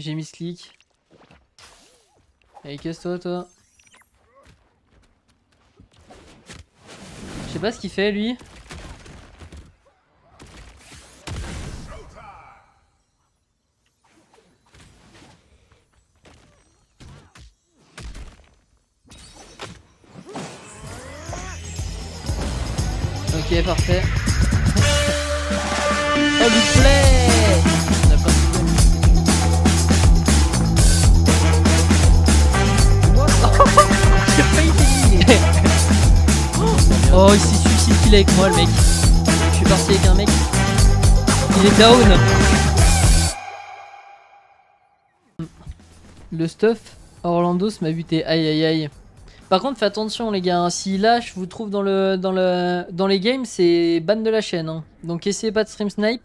J'ai mis ce clic. Allez, casse-toi, toi. Je sais pas ce qu'il fait, lui. Avec moi, le mec. Je suis parti avec un mec. Il est down. Le stuff, Orlandos m'a buté. Aïe aïe aïe. Par contre, faites attention les gars, hein. si là je vous trouve dans, le, dans, le, dans les games, c'est ban de la chaîne. hein. Donc essayez pas de stream snipe.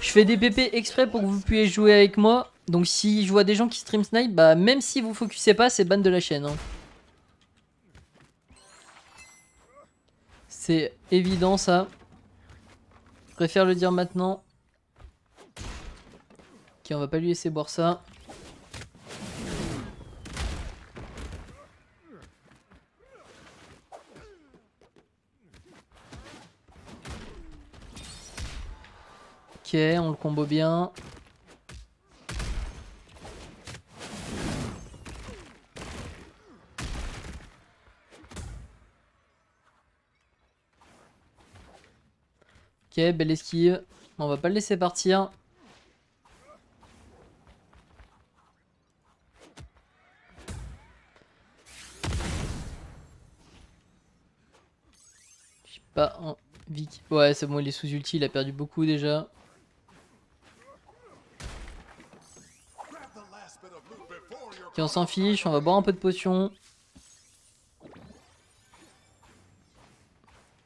Je fais des PP exprès pour que vous puissiez jouer avec moi. Donc si je vois des gens qui stream snipe, bah même si vous focusez pas, c'est ban de la chaîne. hein. C'est évident ça. Je préfère le dire maintenant. Ok, on va pas lui laisser boire ça. Ok, on le combo bien. Belle esquive. On va pas le laisser partir. J'ai pas envie. Ouais, c'est bon, il est sous ulti, il a perdu beaucoup déjà. Ok, on s'en fiche, on va boire un peu de potion.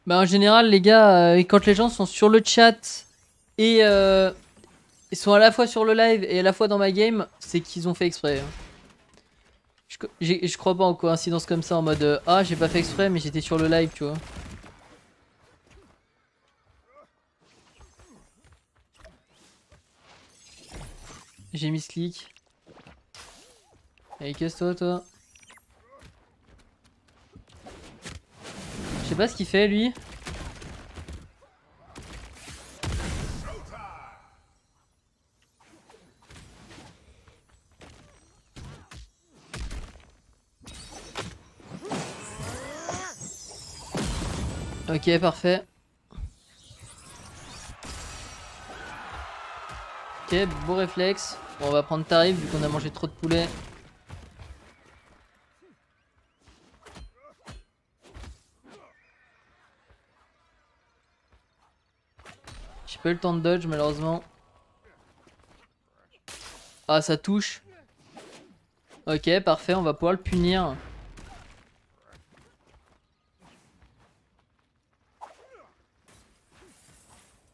Bah en général les gars, euh, quand les gens sont sur le chat et euh, ils sont à la fois sur le live et à la fois dans ma game, c'est qu'ils ont fait exprès. hein. Je, je crois pas en coïncidence comme ça en mode euh, ah j'ai pas fait exprès mais j'étais sur le live tu vois. J'ai mis ce clic. Allez casse-toi toi? Je sais pas ce qu'il fait lui. Ok, parfait. Ok, beau réflexe. Bon, on va prendre tarif vu qu'on a mangé trop de poulet. Le temps de dodge malheureusement. Ah ça touche. Ok parfait on va pouvoir le punir.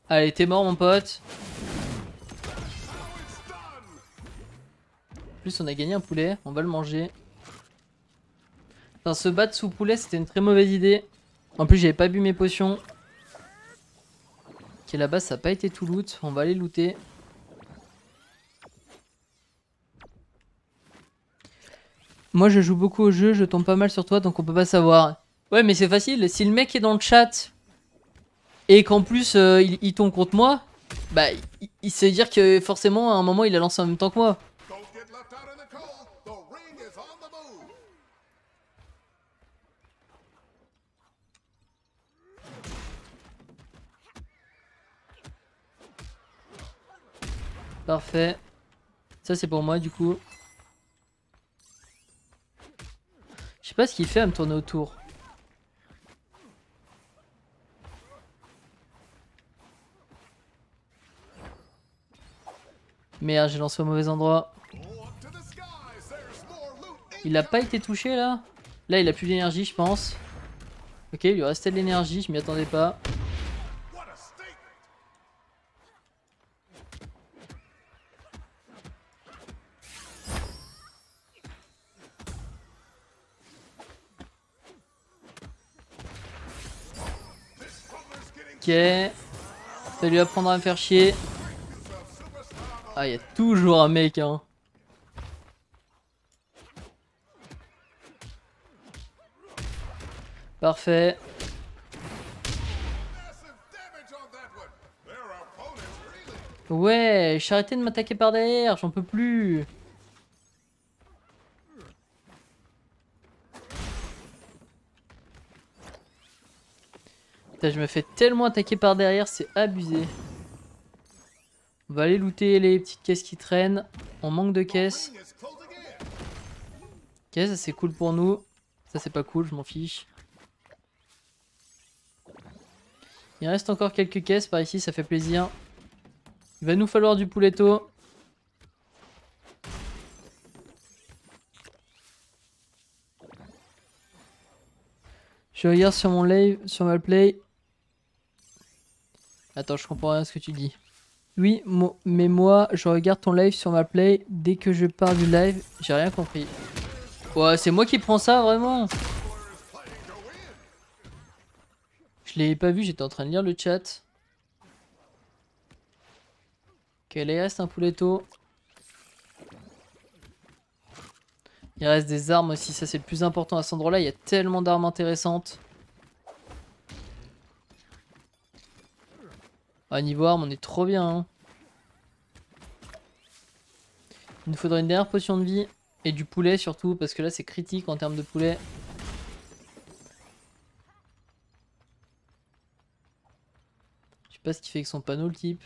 Allez t'es mort mon pote. Plus on a gagné un poulet, on va le manger. Enfin, se battre sous poulet c'était une très mauvaise idée. En plus j'avais pas bu mes potions. Ok là-bas ça a pas été tout loot, on va aller looter. Moi je joue beaucoup au jeu, je tombe pas mal sur toi donc on peut pas savoir. Ouais mais c'est facile, si le mec est dans le chat et qu'en plus euh, il, il tombe contre moi, bah il, il sait dire que forcément à un moment il a lancé en même temps que moi. Parfait. Ça c'est pour moi du coup. Je sais pas ce qu'il fait à me tourner autour. Merde, j'ai lancé au mauvais endroit. Il a pas été touché là? Là il a plus d'énergie je pense. Ok, il lui restait de l'énergie, je m'y attendais pas. Ok. Ça lui apprendre à me faire chier. Ah, il y a toujours un mec, hein. Parfait. Ouais, j'ai arrêté de m'attaquer par derrière, j'en peux plus. Je me fais tellement attaquer par derrière, c'est abusé. On va aller looter les petites caisses qui traînent. On manque de caisses. Ok, ça c'est cool pour nous. Ça c'est pas cool, je m'en fiche. Il reste encore quelques caisses par ici, ça fait plaisir. Il va nous falloir du pouletto. Je regarde sur mon live, sur ma play. Attends, je comprends rien à ce que tu dis. Oui, mo- mais moi, je regarde ton live sur ma play. Dès que je pars du live, j'ai rien compris. Ouais, c'est moi qui prends ça, vraiment. Je l'ai pas vu, j'étais en train de lire le chat. Ok, là il reste un pouletto. Il reste des armes aussi, ça c'est le plus important à cet endroit-là. Il y a tellement d'armes intéressantes. Ah, niveau armes, on est trop bien. hein. Il nous faudrait une dernière potion de vie. Et du poulet surtout, parce que là c'est critique en termes de poulet. Je sais pas ce qu'il fait avec son panneau le type.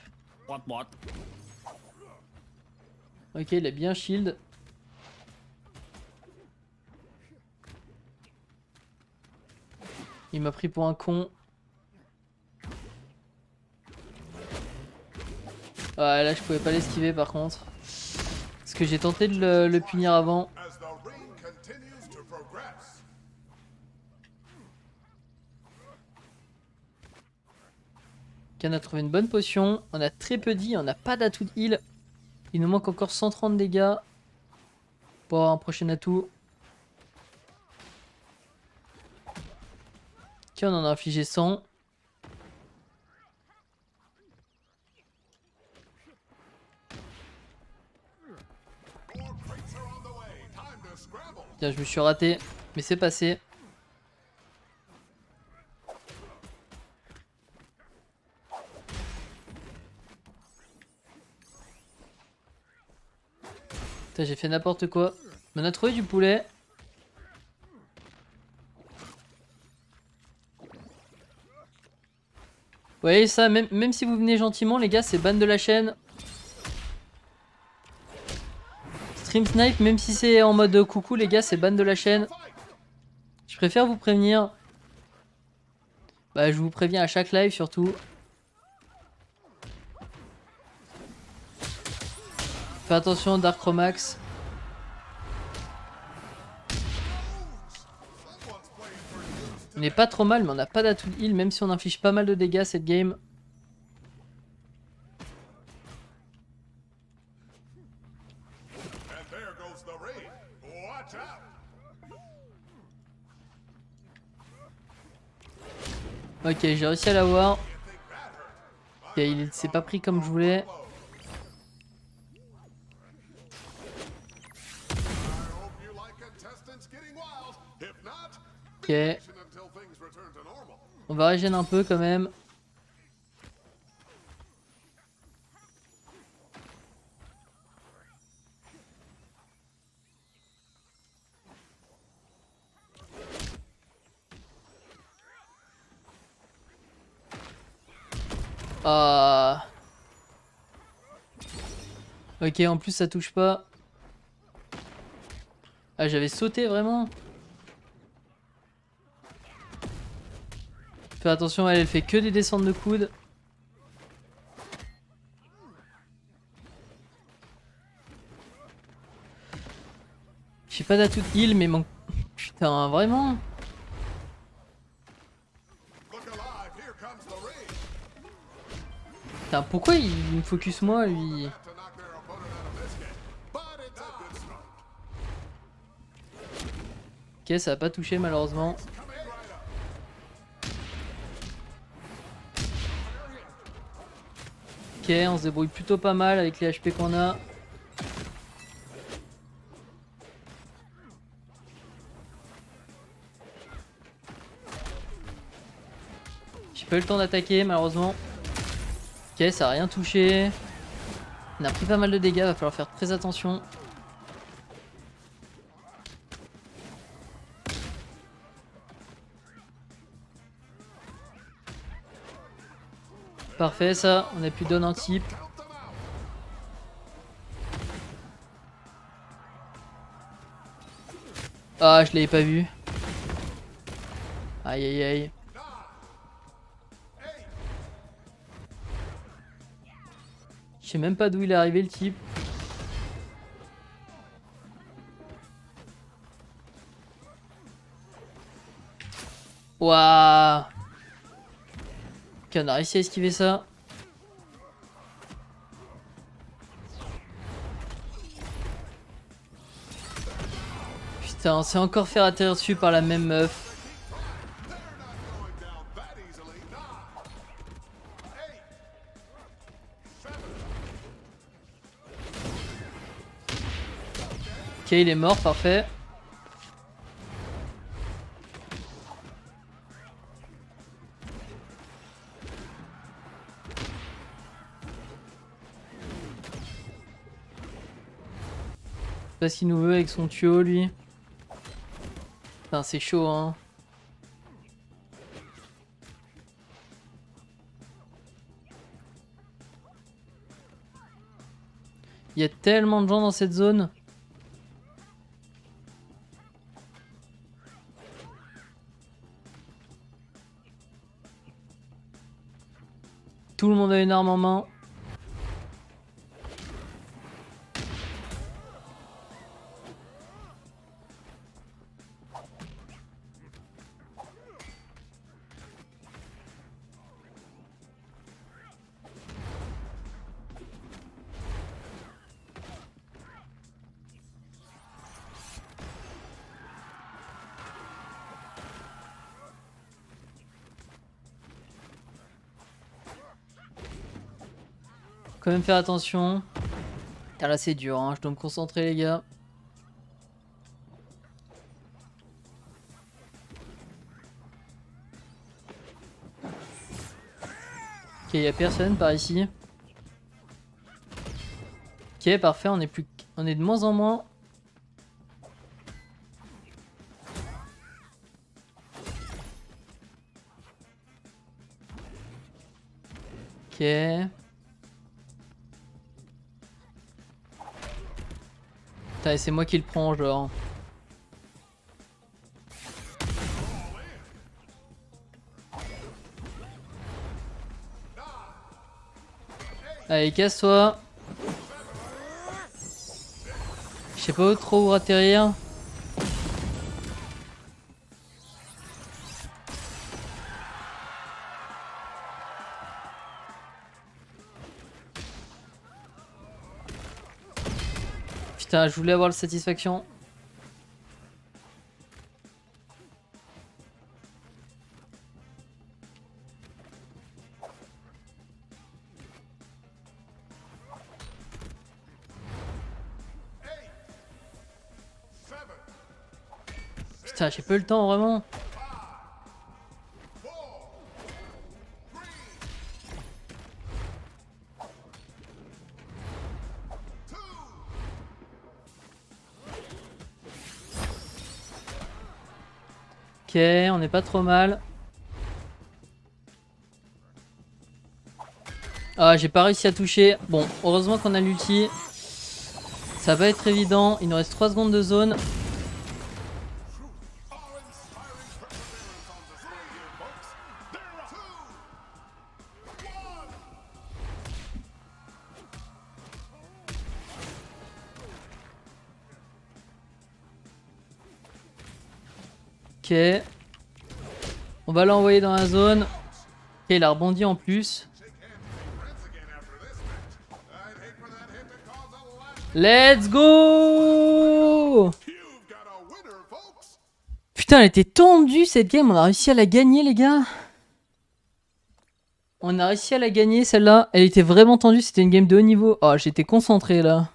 Ok, il a bien shield. Il m'a pris pour un con. Ah là je pouvais pas l'esquiver par contre. Parce que j'ai tenté de le, punir avant. On a trouvé une bonne potion. On a très peu dit, on n'a pas d'atout de heal. Il nous manque encore 130 dégâts pour avoir un prochain atout. Ok, on en a infligé 100. Tiens, je me suis raté, mais c'est passé. Putain, j'ai fait n'importe quoi. On a trouvé du poulet. Vous voyez ça, même, même si vous venez gentiment, les gars, c'est ban de la chaîne. Snipe, même si c'est en mode coucou, les gars, c'est ban de la chaîne. Je préfère vous prévenir. Bah, je vous préviens à chaque live surtout. Fais attention, Dark Chromax. On est pas trop mal, mais on n'a pas d'atout heal, même si on inflige pas mal de dégâts cette game. Ok, j'ai réussi à l'avoir. Ok, il s'est pas pris comme je voulais. Ok, on va régénérer un peu quand même. Ah. Ok, en plus ça touche pas. Ah, j'avais sauté vraiment. Fais attention, elle, elle fait que des descentes de coude. J'ai pas d'atout de heal, mais mon... Putain, vraiment Putain, pourquoi il me focus moi, lui. Ok, ça a pas touché malheureusement. Ok, on se débrouille plutôt pas mal avec les HP qu'on a. J'ai pas eu le temps d'attaquer malheureusement. Ok, ça a rien touché. On a pris pas mal de dégâts, va falloir faire très attention. Parfait ça, on a pu donner un type. Ah, je l'avais pas vu. Aïe aïe aïe. Sais même pas d'où il est arrivé le type. Waouh Ok, on a réussi à esquiver ça. Putain, on s'est encore fait atterrir dessus par la même meuf. Ok, il est mort, parfait. Je sais pas ce nous veut avec son tuyau, lui. C'est chaud, hein. Il y a tellement de gens dans cette zone. Tout Quand même faire attention. Ah là c'est dur, hein. je dois me concentrer les gars. Ok, y a personne par ici. Ok, parfait, on est plus, on est de moins en moins. Ok. C'est moi qui le prends, genre. Allez, casse-toi. Je sais pas trop où atterrir. Je voulais avoir la satisfaction. Putain, j'ai pas eu le temps vraiment. Ok, on est pas trop mal. Ah, j'ai pas réussi à toucher. Bon, heureusement qu'on a l'ulti. Ça va être évident. Il nous reste 3 secondes de zone. On va l'envoyer dans la zone. Ok, il a rebondi en plus. Let's go. Putain, elle était tendue cette game. On a réussi à la gagner, les gars. On a réussi à la gagner celle-là. Elle était vraiment tendue. C'était une game de haut niveau. Oh, j'étais concentré là.